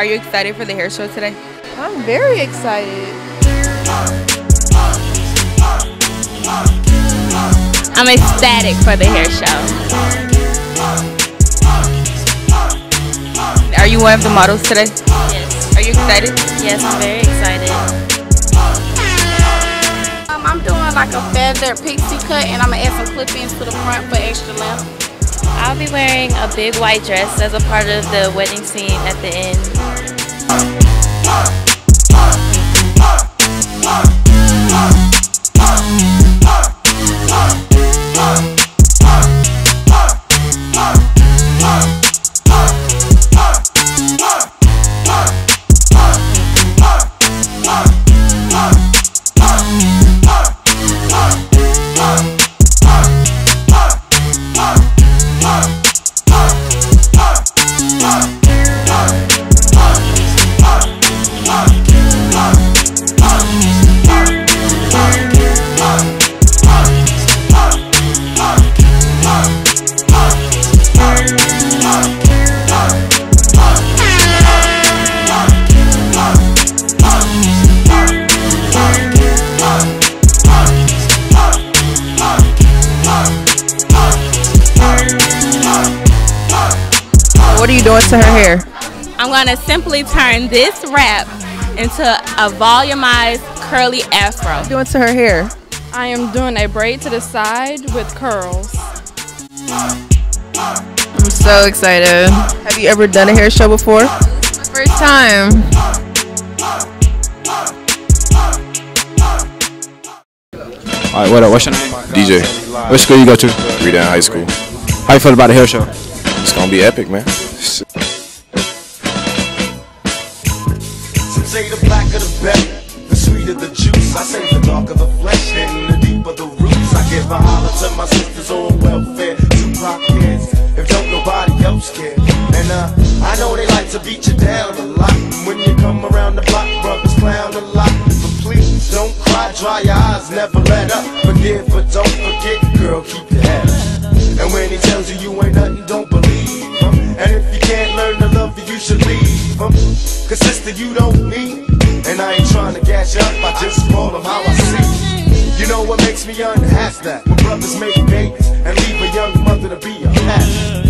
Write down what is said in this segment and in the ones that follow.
Are you excited for the hair show today? I'm very excited. I'm ecstatic for the hair show. Are you one of the models today? Yes. Are you excited? Yes, I'm very excited. Um, I'm doing like a feather pixie cut and I'm gonna add some clip-ins to the front for extra length. I'll be wearing a big white dress as a part of the wedding scene at the end. What are you doing to her hair? I'm gonna simply turn this wrap into a volumized curly afro. Doing to her hair? I am doing a braid to the side with curls. I'm so excited. Have you ever done a hair show before? First time. All right, what up? What's your name? DJ. What school you go to? Redown High School. How you feel about the hair show? It's gonna be epic, man. Some say the blacker the better, the sweeter the juice. I say the dark of the flesh and the deeper the roots. I give a holler to my sisters on welfare, Tupac kids, if don't nobody else care. And uh, I know they like to beat you down a lot. When you come around the block, brothers clown a lot. But please don't cry, dry your eyes, never let up. Forgive but don't forget, girl, keep your head up. And when he tells you you ain't nothing, don't if you can't learn to love you, you should leave him. Cause sister, you don't need. And I ain't trying to gas you up, I just call them how I see. You know what makes me unhappy? That when brothers make babies and leave a young mother to be a pastor.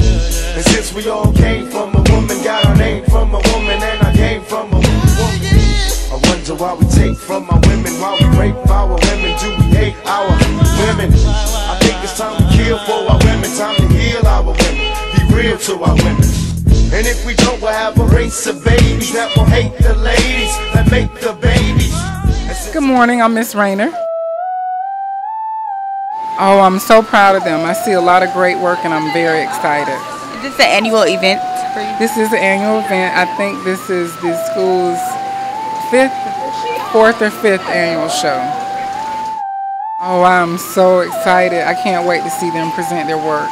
And since we all came from a woman, got our name from a woman, and I came from a woman. I wonder why we take from our women, why we rape our women, do we hate our women? I think it's time to kill for our women, time to heal our women, real to our women. And if we don't, we'll have a race of babies that will hate the ladies that make the babies. Good morning, I'm Miss Rayner. Oh, I'm so proud of them. I see a lot of great work and I'm very excited. Is this an annual event for you? This is the annual event. I think this is the school's fifth, fourth or fifth annual show. Oh, I'm so excited. I can't wait to see them present their work.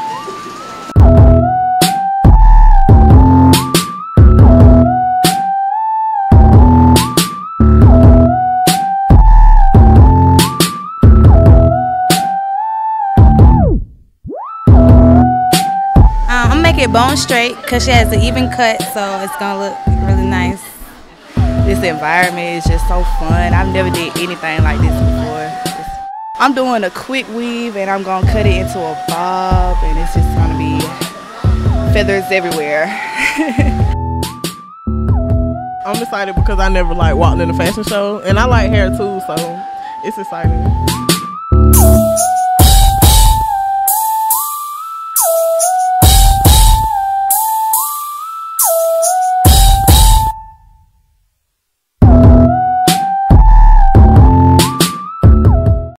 It bone straight because she has an even cut, so it's gonna look really nice. This environment is just so fun. I've never did anything like this before. I'm doing a quick weave and I'm gonna cut it into a bob and it's just gonna be feathers everywhere. I'm excited because I never like walked in a fashion show, and I like hair too, so it's exciting.